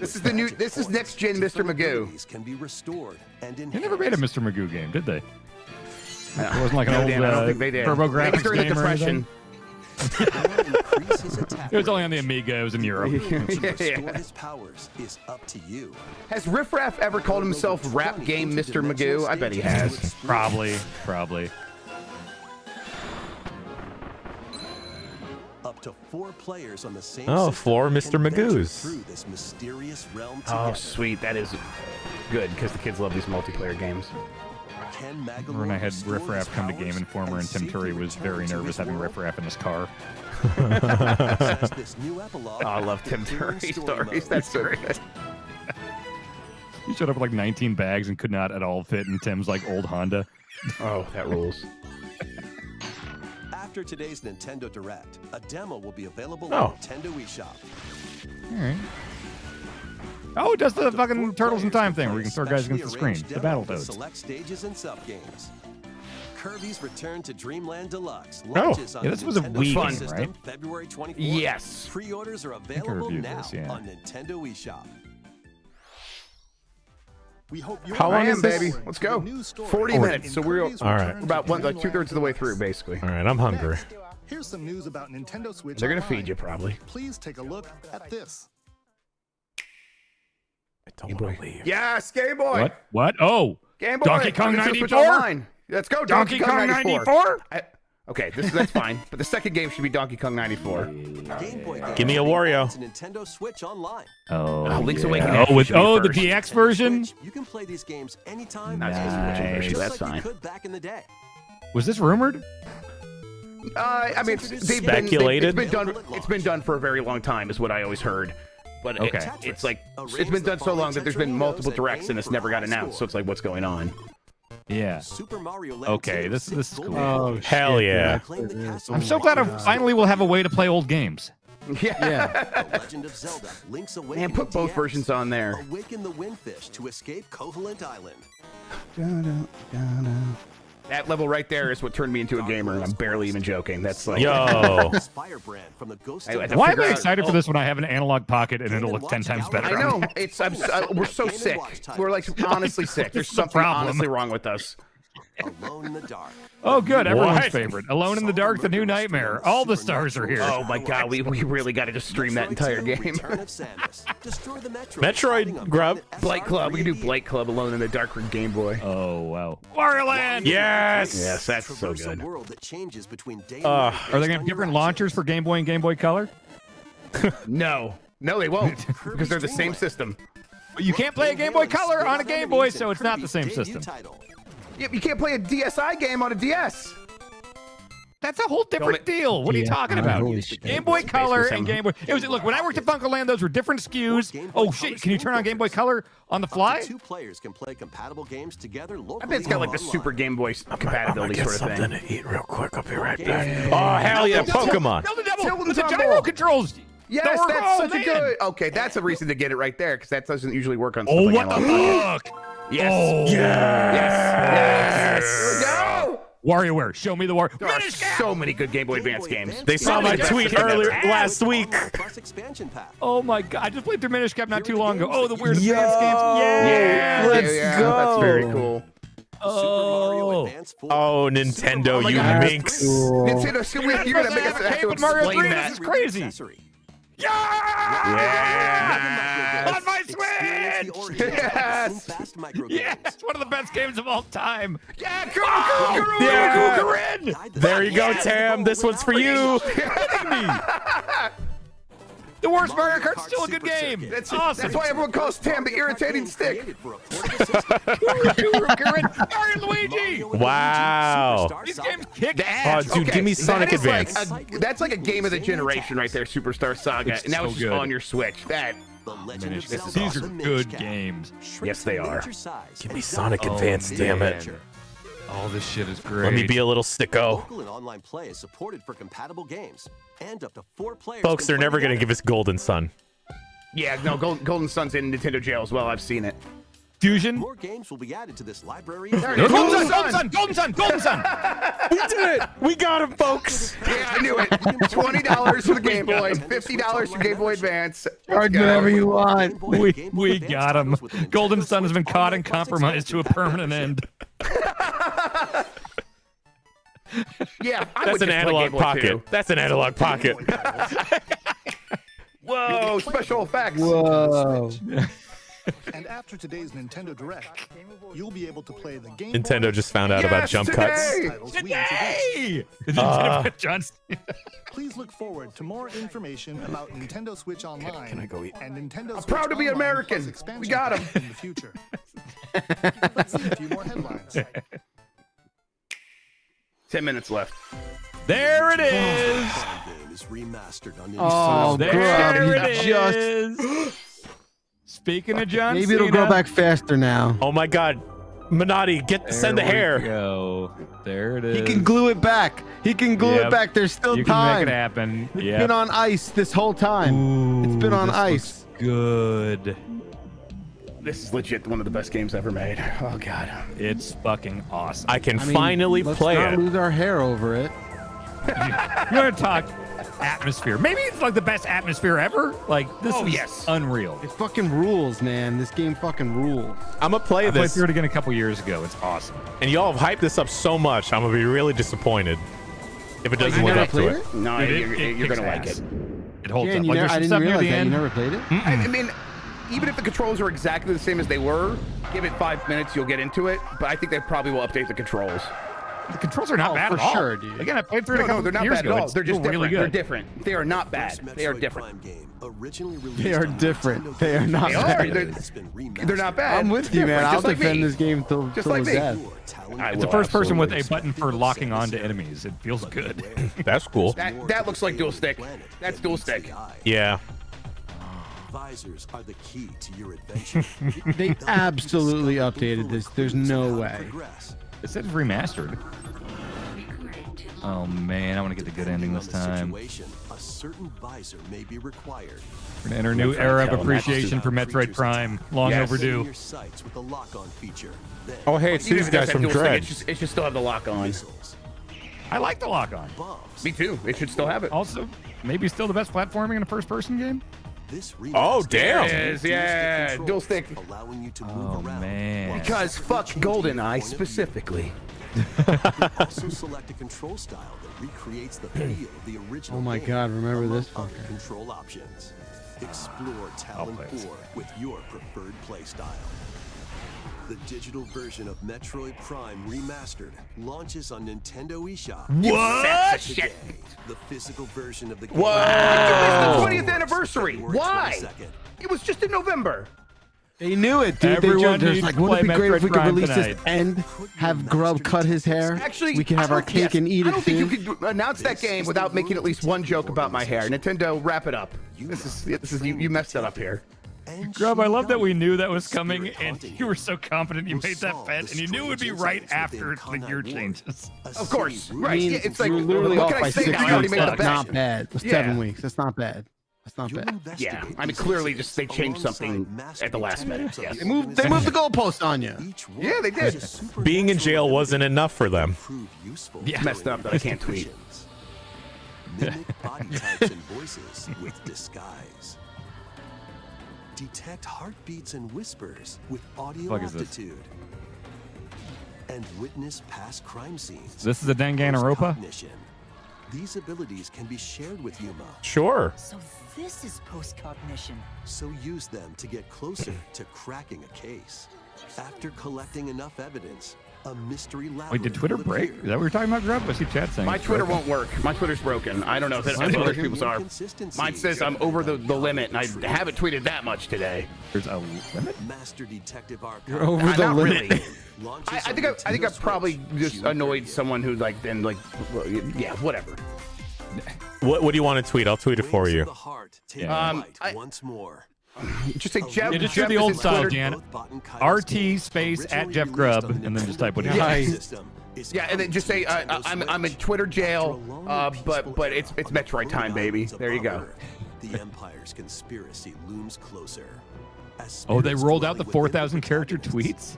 This is the new. This is next gen Mr. Magoo. Abilities Can be restored and They never made a. Mr. Magoo game, did they? It wasn't like an no, old Dan, I don't uh, think they did. Turbo Maybe Graphics during the game or? Depression. It was only on the Amigos in Europe. Yeah, yeah. his powers is up to you. Has Riff Raff ever called himself Rap Game Mr. Magoo? I bet he has. probably, probably. Up to four players on the same Oh, system four can Mr. Magoos. This mysterious realm Oh, sweet. That is good because the kids love these multiplayer games. Ken when I had Magolor Riff Raff come to Game Informer powers and Tim save Turi was very nervous having world? Riff Raff in his car. Access this new epilogue Oh, (laughs) I love Tim Clearing Turi stories. That's so good. (laughs) He showed up with like 19 bags and could not at all fit in Tim's like old Honda. Oh, that rules. After today's Nintendo Direct, a demo will be available Oh. on Nintendo eShop. All right. Oh, it does the Up to fucking Turtles in Time thing where you can throw guys against the screen. The demo with Battletoads. Select stages and sub games. Kirby's Return to Dreamland Deluxe Oh, launches on yeah, this was a Nintendo Wii Fun game, System right? February 24th. Yes. Pre-orders are available now this, yeah. on Nintendo eShop. We hope you're How long is this? baby. Let's go. The new story 40 in minutes, so we're All right. Return to about one, like two thirds of the way through, basically. All right, I'm hungry. Next, here's some news about Nintendo Switch. They're gonna feed you probably. Please take a look at this. I don't want to leave. Yes, Game Boy. What? What? Oh, Game Boy. Donkey Kong 94? Online. Let's go, Donkey, Donkey, Kong 94. 94? Okay, this that's fine, but the second game should be Donkey Kong 94. Game Boy Give me a games Wario. to Nintendo Switch Online. Oh, Oh, Link's yeah. Awakening Oh, with oh the. DX version. You can play these games anytime. Not supposed to be Switch Nice. version, just that's like fine. you could back in the day. Was this rumored? Uh, I mean, it's, they've been, they've- Speculated? it's been done. It's been done for a very long time, is what I always heard. But it- Okay. it's like it's been done so long that there's been multiple directs and it's never got announced. So it's like, what's going on? Yeah. Super Mario Land Okay, this- this is cool. Oh, Axe. Hell shit, yeah. Claim the castle I'm so glad I Mario. finally will have a way to play old games. (laughs) Yeah. Yeah. The Legend of Zelda: Link's Awakening. Man, put both DX. versions on there. Awaken the Windfish to escape Koholint Island. That level right there is what turned me into a gamer, and I'm barely even joking. That's like, Yo. From the Ghost I- I of had to Why am figure I out- excited for this when I have an analog pocket and it'll look ten times better? I know it's I'm, uh, we're so Game sick. We're like honestly sick. There's This the something honestly wrong with us. Alone in the Dark. Oh, good. Everyone's What? favorite. Alone in the Dark, the new nightmare. All the stars are here. Oh my god, we, we really got to just stream that entire game. Return of Samus. Metroid. (laughs) Metroid hiding on Grubb. planet Blight Club. We can do SR3D. Blight Club Alone in the Dark for Game Boy. Oh wow. Wario Land. Yes. Yes, that's so good. world that changes between day and Uh, Are they gonna have different launchers for Game Boy and Game Boy Color? (laughs) No, no, they won't (laughs) because they're the same system. You can't play a Game Boy Color on a Game Boy, so it's not the same Debut system. Title. Yeah, you can't play a DSi game on a DS. That's a whole different deal. What are you Yeah, talking I about? Game Boy Color and. Game Boy. It was look when I worked at FuncoLand, those were different SKUs. Oh shit! Can you turn on Game Game Boy Color on the fly? Two players can play compatible games together. I bet it's got like the. Super Game Boy compatibility sort of thing. to eat real quick. I'll be right back. Oh hell yeah, No, no, Pokemon. No, the devil. The gyro controls. Yes, that that's oh, such man. a good. Okay, that's a reason to get it right there because that doesn't usually work on. Oh, what the fuck? Yes. Oh. Yes. Yes. No. WarioWare, show me the war. There are so many good Game Boy Advance games. They saw my tweet earlier last week. Online Plus expansion pack. Oh my god! I just played through Minish Cap not too long ago. Oh, the weird Yo. advance games. Yeah, Let's yeah, yeah, That's very cool. Super Mario Oh. Advance 4. Oh, Nintendo, Oh you minx. Nintendo, You're you're gonna make us have a have cape to Mario explain 3. that. This is crazy. Accessory. Yeah! On my Experience Switch! Yes. fast Yes, games. one of the best games of all time. Yeah, Kuru, Kuru, Kuru, Yeah. Kuru, Kuru. Kururin! Guide the There you go, Yes. Tam. This one's for you. (laughs) The worst Mario Mario Kart's still a good game. Circuit. That's, awesome. that's why everyone calls Tam the irritating stick. Created for a portable (laughs) (laughs) Mario Luigi! And Wow. Luigi Superstar These Saga. games kick ass. Oh, dude, okay, give me that Sonic is like Advance. a- that's like a game of the generation right there, Superstar Saga. It's and now so it's just good. on your Switch. That The Legend Minish of Cap. Zelda. These are good games. Shrinks Yes, they are. size Give me Sonic Zelda Advance, damn it. Miniature. All this shit is great. Let me be a little sicko. Local and online play is supported for compatible games, and up to four players. Folks, they're never going to give us Golden Sun. yeah, no, Golden, Golden Sun's in Nintendo jail as well. I've seen it. Fusion. More games will be added to this library. There it Golden. Sun, Golden Sun, Golden Sun, Golden Sun. (laughs) We did it. We got him, folks. Yeah, I knew it. Twenty dollars for the Game Boy, fifty dollars for Game Boy Advance. Let's Charge go. whatever you want. Game Boy and We, we got him. titles with the Nintendo Golden Sun has been caught and compromised to a permanent end. (laughs) (laughs) Yeah, I That's would an analog pocket. too. That's an analog pocket. (laughs) Whoa, special effects. Whoa. And after today's Nintendo Direct, you'll be able to play the game. Nintendo just found out about jump today! cuts. titles we (laughs) Uh, John Please look forward to more information about Nintendo Switch Online can I go eat? and Nintendo I'm Switch proud to be Online American. We expansion got 'em. packs in the future. Let's see a few more headlines. Ten minutes left. There it is. Prime game is remastered on Oh, Nintendo There Grubb, it you just. Speaking of John maybe it'll grow Cena, back faster now. Oh my God, Minotti, get send the hair. Go. There it is. He can glue it back. He can glue Yep. it back. There's still You can time. make it happen. It's Yeah. been on ice this whole time. it's been on ice. Good. This is legit one of the best games ever made. Oh god. It's fucking awesome. I can I mean, finally let's play not it. lose our hair over it. you want to talk atmosphere? Maybe it's like the best atmosphere ever. Like this Oh, is yes. unreal. It fucking rules, man. This game fucking rules. I'm gonna play this. I played through it again a couple years ago. It's awesome. and y'all have hyped this up so much. I'm gonna be really disappointed if it doesn't live up to it. it? No, Dude, it- you're, it you're gonna like it. It holds yeah, up. and Like never, there's I didn't stuff near realize the that. You never played it? I, I mean, even if the controls are exactly the same as they were, give it five minutes, you'll get into it. But I think they probably will update the controls. The controls are not Oh, bad for at all. sure, dude. Again, I played through it No, a no, they're not years bad ago. at all. They're just really different. They're different. They are not bad. They are different. Originally released They are different. They are not They bad. are. They're, has they're not bad. I'm with you, man. Different, I'll like defend me. this game till, Just till like the me. death. Your talent I It's a first person with a button for (laughs) locking onto enemies. It feels good. That's cool. That that looks like dual stick. That's dual stick. Yeah. Visors are the key to your adventure. (laughs) They absolutely updated this. There's no way. Progress. It said remastered. Oh man, I want to get the good ending this time. the situation, a certain visor may be required. We're gonna enter a new era of tell them that's appreciation for Metroid Prime. Long Yes. overdue. With the lock-on feature. Oh hey, it's Even these if it does guys from Dread. It should, it should still have the lock on. I like the lock on. Me too. It should still have it. Also, maybe still the best platforming in a first person game. This Oh, damn. has It is, dual-stick yeah, controls, dual stick. allowing you to oh, move Oh around. man. Because fuck GoldenEye specifically. Also (laughs) select a control style that recreates the hmm. feel of the original. Oh my God, remember this other fucker. Control options. Explore Tallon 4 with your preferred playstyle. The digital version of Metroid Prime Remastered launches on Nintendo eShop. What? Today, Shit. the physical version of the game. Whoa! Oh. It's the 20th anniversary. Why? 22nd. It was just in November. They knew it, dude. Everyone they just, like, to wouldn't it play be great if we could release tonight. this and have Grubb cut his hair? Actually, we can have our cake yes, and eat it. I it don't soon. think you could announce that game without making at least one joke about my hair. Nintendo, wrap it up. This is this is you, you messed it up here. And Grubb, I love that we knew that was coming, and you were so confident you made that bet, and you knew it would be right after the Kanai year changes. Of course, right? Yeah, it's like you're literally what off can I by say six now? I already weeks. made the bet. not bad. That's Yeah. seven weeks. That's not bad. That's not bad. Yeah, I mean, clearly just they changed something at the last minute, yes. They moved. They moved the goalpost on you. Yeah, they did. Being in jail wasn't enough for them. to prove useful Yeah. during Messed up that I can't tweet. Mimic body types and voices with disguise. Detect heartbeats and whispers with audio Fuck is this? aptitude. And witness past crime scenes. This is a Danganronpa? Post-cognition. These abilities can be shared with Yuma, Sure. So this is post-cognition. so use them to get closer to cracking a case. After collecting enough evidence, a mystery lab. Wait, did Twitter break? Is that what we're talking about, Grubb? I see chat saying My Twitter broken. won't work. My Twitter's broken. I don't know if, it, Mine's other working. people's are. Mine says I'm over the, the limit, and I haven't tweeted that much today. There's a limit. Master Detective Archive. You're over Uh, the not limit. really. (laughs) I, I think I, I think I Nintendo probably just annoyed someone who like then like yeah whatever. What What do you want to tweet? I'll tweet it for you. the heart take Yeah. Um, I- once more. Just say Jeff. Yeah, just Jeff do the old style, Twitter- Jan. Both bought and Kaido's RT space at Jeff released Grubb, and then just type what he Entertainment says. System, Yeah, and then just say uh, I'm I'm in Twitter jail, After a long uh, but but it's it's Metroid time, baby. There you go. The (laughs) Empire's conspiracy looms closer. Oh, they rolled out the 4,000 character tweets?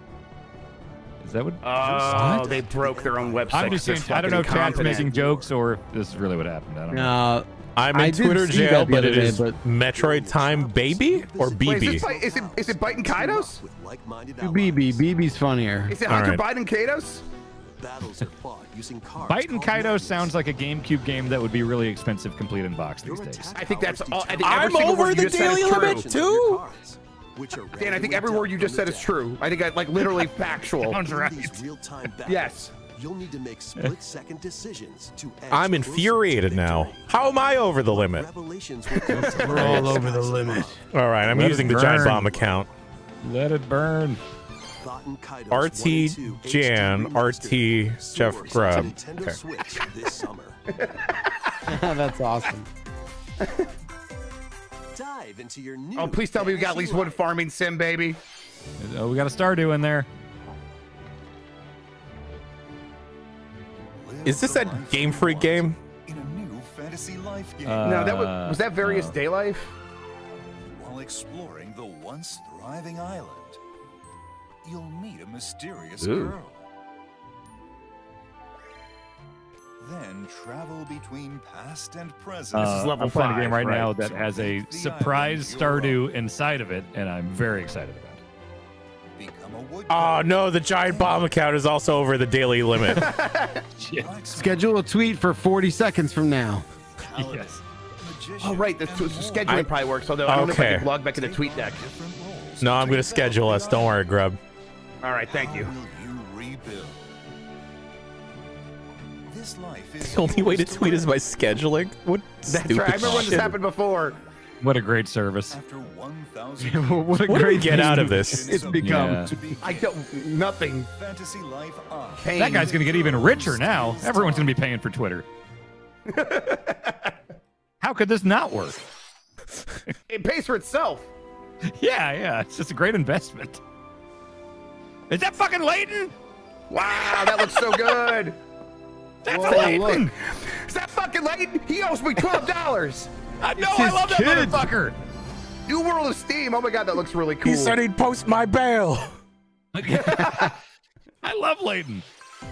Is that what? Oh, What? they broke their own website. I'm just saying, I don't know if chat's making jokes or if this is really what happened. I don't know. No, I'm in did Twitter jail, but other it day, is but- Metroid Time Baby or Wait, is, BB. this, Bi- is it is it Bite and Kaitos? With like-minded BB. BB's funnier. Is it All Hunter right. Biden Kaitos? Battles are fought using cards Bite Kaido sounds like a GameCube game that would be really expensive complete in box these days. I think that's all- I think every I'm over word the you just said is daily limit actions of your too. cards. which are Dan, I think every word you just said is true. I think I like literally (laughs) factual. Sounds right. these real-time battles, Yes. You'll need to make split-second decisions to (laughs) I'm closer to infuriated now. How am I over the limit? Revelations will come We're all over the limit. All right, I'm Let using the giant bomb account. Let it burn. Thought and Kaitos RT 1 and 2 HD Jan. RT Jeff Source Grubb. Nintendo Okay. Switch this summer. (laughs) (laughs) That's awesome. Dive into your new Oh, please tell me we got at least one farming sim, baby. Oh, we got a Stardew in there. Is this that Game Freak game? In a new fantasy life game Uh, no, that was was that various no. day life. while exploring the once thriving island. You'll meet a mysterious Ooh. girl. Then travel between past and present. This is Uh, level I'm playing a game right, right? now that has a surprise Stardew inside of it, and I'm very excited about it. Become a woodcutter. Oh ah, no, the giant bomb account is also over the daily limit. (laughs) Schedule a tweet for 40 seconds from now. paladin, Yes. magician, Oh, right. The and tw- more. scheduling probably works. Although I don't know if I Okay. can log back in the tweet deck. No, I'm gonna schedule the us. Don't worry, Grubb. All right. Thank you. will you rebuild? This life is (laughs) The only way to tweet is by scheduling. What That's stupid right. I remember when this shit. happened before. What a great service. After (laughs) 1,000 what a What great get out of this? It's become. Yeah. to be I don't. Nothing. fantasy life on. Pain. That guy's gonna get even richer now. Everyone's gonna be paying for Twitter. (laughs) How could this not work? It pays for itself. (laughs) Yeah, yeah. It's just a great investment. Is that fucking Layton? Wow, that looks so good. That's Whoa, Layton. look. Is that fucking Layton? He owes me twelve dollars. I know. I his love that motherfucker. New World of Steam. Oh my god, that looks really cool. He said he'd post my bail. (laughs) I love Layton.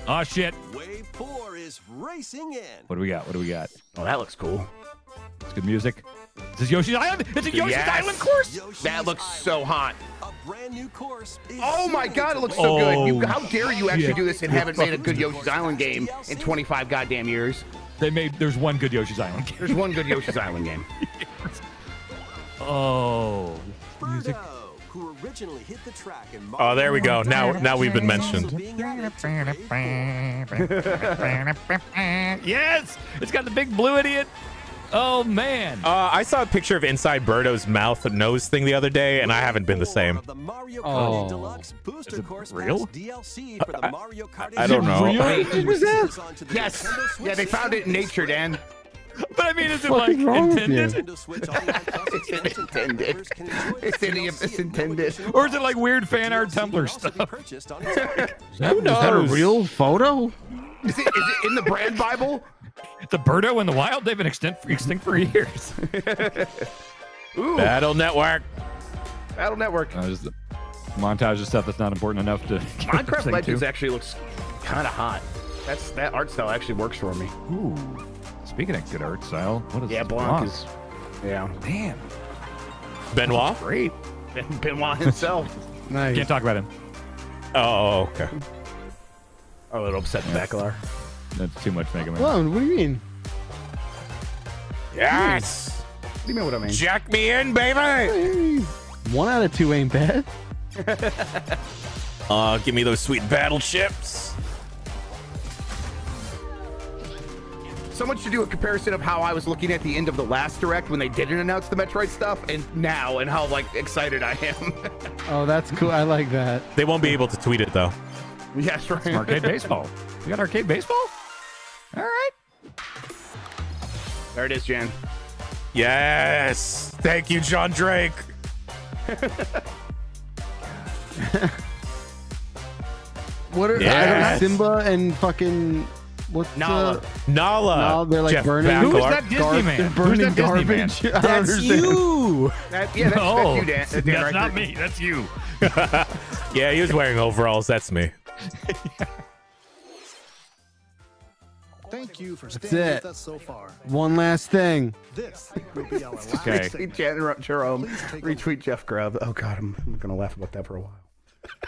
Oh shit. Wave 4 is racing in. What do we got? What do we got? oh, that looks cool. It's good music. Is this Yoshi's Island? It's a Yoshi's Yes. Island course. Yoshi's That looks so hot. A brand new course. is Oh my god, it looks wait. so good. You, Oh, how dare you actually shit. do this and haven't made a good Yoshi's Island game in 25 goddamn years? They made. There's one good Yoshi's Island game. There's one good Yoshi's (laughs) Island game. Oh. Music. Who originally hit the track in Oh, there we go. Now, now we've been mentioned. (laughs) yes, it's got the big blue idiot. Oh man. Uh, I saw a picture of inside Birdo's mouth and nose thing the other day, and I haven't been the same. Oh. Is it real? DLC for the I don't know. Yes. Yeah, they found it in nature, Dan. (laughs) But I mean, is it like wrong with you? (laughs) intended, It's intended. It's in- it's intended. or is it like weird fan art Tumblr stuff? Who Is that a knows? real photo? Is it, is it in the brand Bible? The Birdo in the wild, they've been extinct for, extinct for years. (laughs) Ooh, Battle Network. Battle Network. Uh, just a montage of stuff that's not important enough to. (laughs) Minecraft sing Legends to. actually looks kind of hot. That's that art style actually works for me. Ooh. Speaking of good art style, what is Yeah, this? Blanc is. Yeah, Damn, Benoit. great. Ben- Benoit himself. (laughs) Nice. Can't talk about him. Oh, okay. Oh, it'll upset the Bakalar. That's too much Mega Man. Whoa, what do you mean? Yes. What do you mean what I mean? Jack me in, baby. One out of two ain't bad. (laughs) Uh, give me those sweet battle chips. Someone should do a comparison of how I was looking at the end of the last direct when they didn't announce the Metroid stuff, and now, and how like excited I am. (laughs) Oh, that's cool. I like that. They won't be able to tweet it though. yes, right. Some arcade baseball. (laughs) You got arcade baseball? All right. There it is, Jan. Yes. Thank you, John Drake. (laughs) What are Yes. Simba and fucking what's Nala. Uh, Nala. Nala, they're like Jeff burning- Who is that Disney gar- man? they're Who's burning that Disney man? garbage. (laughs) I That's you. That, yeah, that's, no, that's you, Dan. uh, Dan that's not Ryckert. me. That's you. (laughs) Yeah, he was wearing overalls. That's me. Thank you for That's it. with us so far. One last thing. This will be our (laughs) last Okay. Retweet Jan Jerome. Please take a Retweet Jeff Grubb. Oh God, I'm, I'm gonna laugh about that for a while.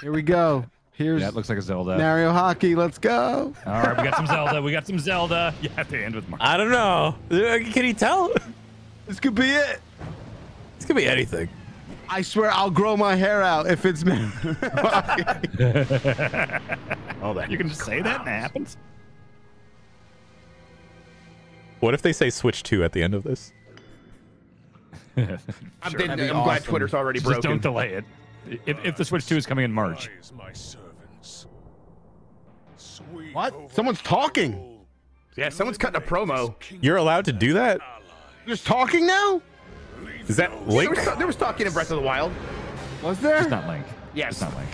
Here we go. Here's Yeah, looks like a Zelda. Mario Hockey. Let's go. All right, we got some Zelda. We got some Zelda. You have to end with Mario. I don't know. Uh, Can he tell? This could be it. This could be anything. I swear I'll grow my hair out if it's (laughs) me. Oh, (laughs) that You can just say that and it happens. What if they say Switch 2 at the end of this? (laughs) I'm, Sure, dead- that'd be I'm glad. Twitter's already Just broken. don't delay it. If, if the Switch 2 is coming in March. what? Someone's talking. Yeah, someone's cutting a promo. You're allowed to do that? Just talking now? Is that There Link? was, there was talking in Breath of the Wild. Was there? It's not Link. Yes. It's not Link.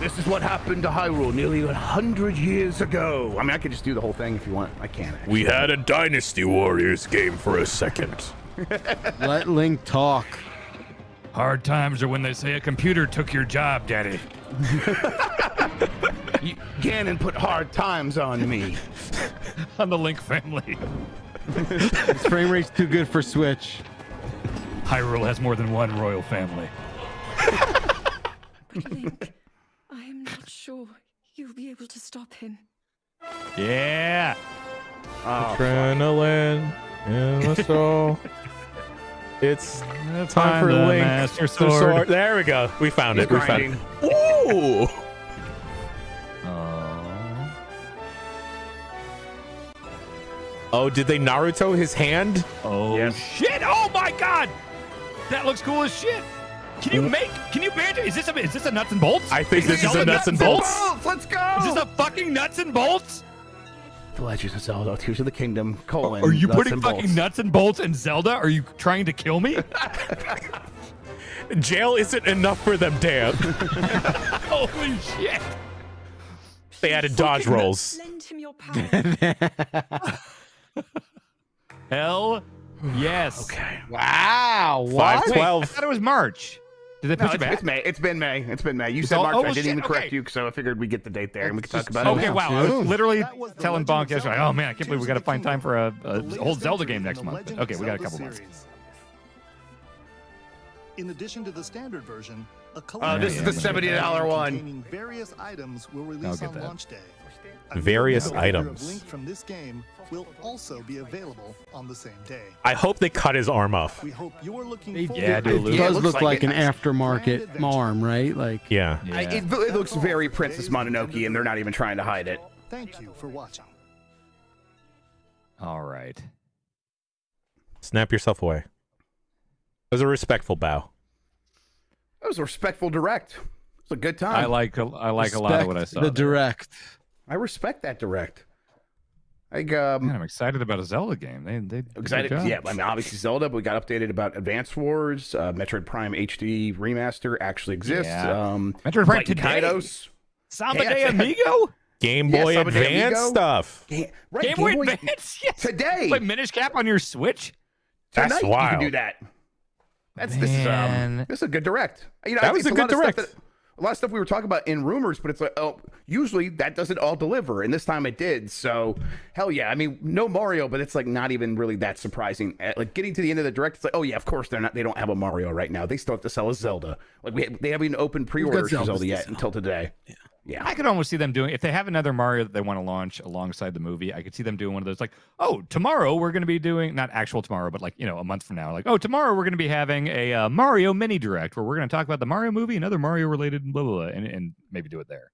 This is what happened to Hyrule nearly a hundred years ago. I mean, I could just do the whole thing if you want. I can't. Actually. We had a Dynasty Warriors game for a second. (laughs) Let Link talk. Hard times are when they say a computer took your job, Daddy. (laughs) You, Ganon put hard times on me. (laughs) On the Link family. His frame rate's too good for Switch. Hyrule has more than one royal family. Link, I am not sure you'll be able to stop him. Yeah. Oh, Adrenaline in the (laughs) soul. It's time Find for the Link. Master the Sword. There we go. We found He's it. We found grinding. it. Ooh. Oh. Oh, did they Naruto his hand? Oh Yes. shit! Oh my god! That looks cool as shit. Can you make? Can you banter? Is this a? Is this a nuts and bolts? I think this is a nuts and bolts. Let's go. Is this a fucking nuts and bolts? The Legend of Zelda: Tears of the Kingdom: colon. Are you putting fucking bolts. nuts and bolts in Zelda? Are you trying to kill me? (laughs) Jail isn't enough for them, damn. (laughs) Holy shit! They added dodge rolls. Lend him your power. (laughs) Hell yes. Okay. Wow. Five What? Wait, I thought it was March. Did they No, push it it's, back? it's May. It's been May. It's been May. You It's said all- March. oh, I didn't shit, even correct okay. you, so I figured we'd get the date there and we could talk Just- about it. Okay, now. wow. I was literally was telling Legend Bonk yesterday. Oh man, I can't believe we Tears got to find time for a, Kingdom, a the whole Zelda game next month. Legend Okay, we got a Zelda couple months. series. In addition to the standard version, a Uh, collection this is the seventy dollar one. containing various items will release get on that. launch day. A new Various items. Link from this game will also be available on the same day. I hope they cut his arm off. We hope you're looking It, forward Yeah, to it it does looks look like like, an aftermarket arm, right? Like Yeah. I, it, it looks very Princess Mononoke, and they're not even trying to hide it. Thank you for watching. All right. Snap yourself away. It was a respectful bow. That was a respectful direct. It's a good time. I like a- I like a lot of what I respect saw. The there. direct. I respect that direct. Like Man, um, I'm excited about a Zelda game. They they did a good excited. Yeah, I mean, obviously Zelda, but we got updated about Advance Wars, uh, Metroid Prime HD remaster actually exists. Yeah. Um, Metroid Prime Fighting today. Kaitos. Samba Yeah, de Amigo. (laughs) Game Boy Samba de Advance Amigo. stuff. Ga- right, Game Boy Boy- Advance. Yes. today. Play Minish Cap on your Switch. Tonight That's You wild. can do that. That's this is um, this is a good direct. You know, That I was a good lot of stuff direct. that- a lot of stuff we were talking about in rumors, but it's like, oh, usually that doesn't all deliver, and this time it did. So, hell yeah. I mean, no Mario, but it's like not even really that surprising. Uh, Like getting to the end of the direct, it's like, oh yeah, of course they're not. They don't have a Mario right now. They still have to sell a Zelda. Like we, they haven't even opened pre-orders for Zelda yet until today. Yeah. I could almost see them doing if they have another Mario that they want to launch alongside the movie. I could see them doing one of those like, oh, tomorrow we're going to be doing not actual tomorrow, but like you know a month from now, like oh, tomorrow we're going to be having a uh, Mario mini direct where we're going to talk about the Mario movie and other Mario related blah blah blah, and, and maybe do it there.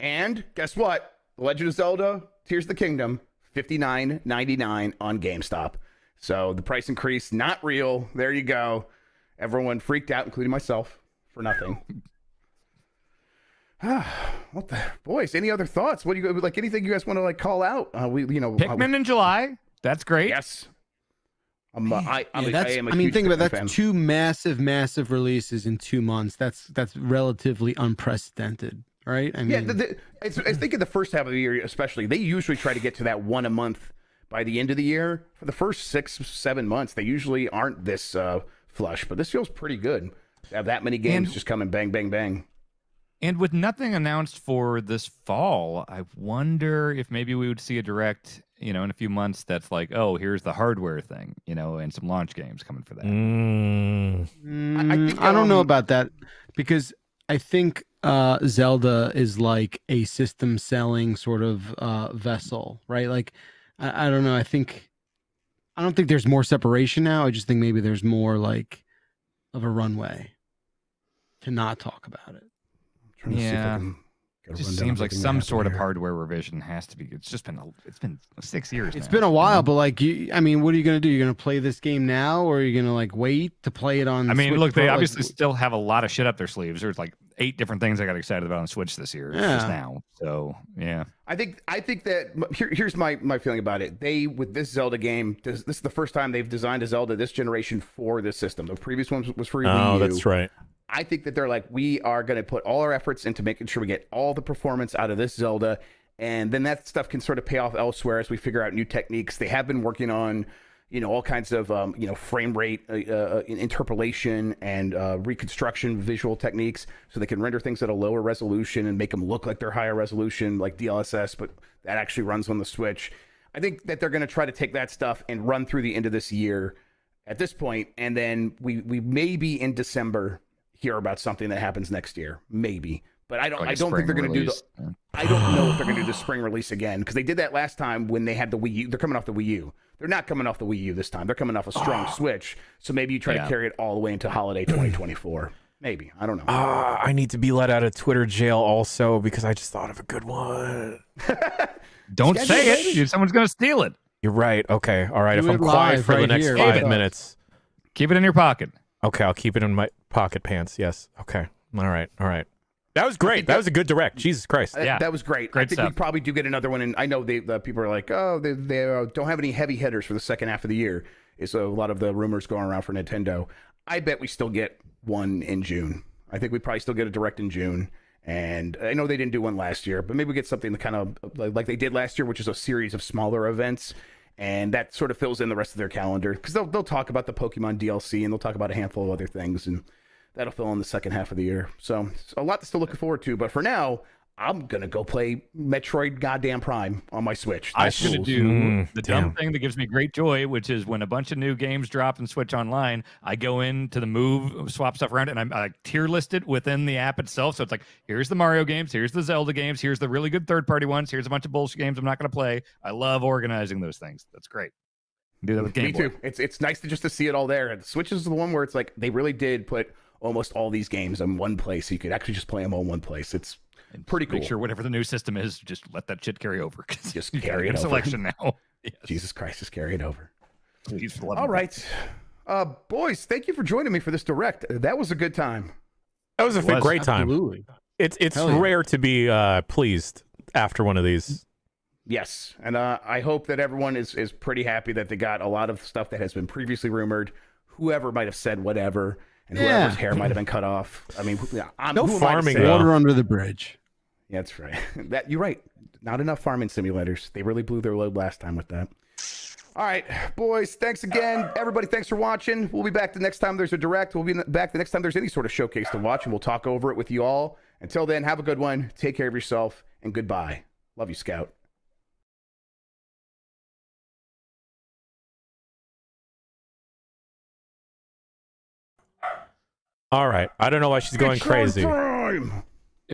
And guess what? The Legend of Zelda: Tears of the Kingdom, fifty nine ninety nine on GameStop. So the price increase not real. There you go. Everyone freaked out, including myself, for nothing. (laughs) (sighs) what the boys? Any other thoughts? What do you like? Anything you guys want to like call out? Uh, we, you know, uh, Pikmin in July, that's great. yes. I'm, uh, I, I'm, Yeah, a- that's, I am a I mean, think about Pikmin that. fan. That's two massive, massive releases in two months. That's that's relatively unprecedented, right? I mean, Yeah, the, the, it's, I think in the first half of the year, especially, they usually try to get to that one a month by the end of the year. For the first six, seven months, they usually aren't this uh, flush, but this feels pretty good. To have that many games And- just coming bang, bang, bang. And with nothing announced for this fall, I wonder if maybe we would see a direct, you know, in a few months that's like, oh, here's the hardware thing, you know, and some launch games coming for that. Mm. Mm, I, think, don't know about that because I think uh, Zelda is like a system selling sort of uh, vessel, right? Like, I, I don't know. I think I don't think there's more separation now. I just think maybe there's more like of a runway. to not talk about it. Trying to see if I Yeah. can get a It just seems like some happened sort of hardware revision has to be. It's just been a, it's been six years. It's now, been a you while, know? but like you, I mean, what are you gonna do? You're gonna play this game now, or are you gonna like wait to play it on? I mean, Switch look, they Pro? Like, obviously still have a lot of shit up their sleeves. There's like eight different things I got excited about on Switch this year, just now. So yeah, I think I think that here, here's my my feeling about it. They with this Zelda game, this, this is the first time they've designed a Zelda this generation for this system. The previous one was, was for Wii Oh, U. that's right. I think that they're like, we are going to put all our efforts into making sure we get all the performance out of this Zelda, and then that stuff can sort of pay off elsewhere as we figure out new techniques. They have been working on, you know, all kinds of, um, you know, frame rate uh, uh, interpolation and uh, reconstruction visual techniques, so they can render things at a lower resolution and make them look like they're higher resolution, like DLSS, but that actually runs on the Switch. I think that they're going to try to take that stuff and run through the end of this year at this point, and then we we maybe in December hear about something that happens next year, maybe. But I don't. Like a I don't think they're going to do the. release. I don't know if they're going to do the (gasps) spring release again because they did that last time when they had the Wii U. They're coming off the Wii U. They're not coming off the Wii U this time. They're coming off a strong Switch. So maybe you try Yeah. to carry it all the way into holiday (clears throat) 2024. Maybe I don't know. Ah, I need to be let out of Twitter jail also because I just thought of a good one. (laughs) don't say it. it. You- Someone's gonna steal it. You're right. Okay. All right. Do if I'm quiet live for the next here. five minutes. Keep it in your pocket. Okay, I'll keep it in my pocket pants. Yes. Okay. All right. All right. That was great. That was a good direct. Jesus Christ. That- Yeah. that was great. I Great think we stuff. probably do get another one, and I know they, the people are like, oh, they, they uh, don't have any heavy hitters for the second half of the year. Is a lot of the rumors going around for Nintendo. I bet we still get one in June. I think we probably still get a direct in June. And I know they didn't do one last year, but maybe we get something that kind of like like they did last year, which is a series of smaller events. And that sort of fills in the rest of their calendar because they'll, they'll talk about the Pokemon DLC and they'll talk about a handful of other things. And that'll fill in the second half of the year. So it's a lot to still look forward to. But for now, I'm gonna go play Metroid Goddamn Prime on my Switch. I No should fools. do Mm, the damn. dumb thing that gives me great joy, which is when a bunch of new games drop and Switch Online, I go into the move, swap stuff around, and I'm I tier listed within the app itself. So it's like, here's the Mario games, here's the Zelda games, here's the really good third party ones, here's a bunch of bullshit games I'm not going to play. I love organizing those things. That's great. Do that with Game Me Boy. too. It's it's nice to just to see it all there. And Switch is the one where it's like they really did put almost all these games in one place. So you could actually just play them all in one place. It's And pretty Make cool. sure whatever the new system is, just let that shit carry over. 'cause Just (laughs) carry it over. selection now. (laughs) Yes. Jesus Christ, just carry it over. Please, for the love All of right, uh, boys, thank you for joining me for this direct. That was a good time. That was a was. great time. Absolutely. It's it's yeah. rare to be uh, pleased after one of these. Yes, and uh, I hope that everyone is is pretty happy that they got a lot of stuff that has been previously rumored. Whoever might have said whatever, and Yeah. whoever's hair might have been cut off. I mean, I'm, No who am I to farming. Water under the bridge. Yeah, that's right. (laughs) That you're right. Not enough farming simulators. They really blew their load last time with that. All right, boys. Thanks again, everybody. Thanks for watching. We'll be back the next time there's a direct. We'll be back the next time there's any sort of showcase to watch, and we'll talk over it with you all. Until then, have a good one. Take care of yourself, and goodbye. Love you, Scout. All right. I don't know why she's going It's crazy. showtime!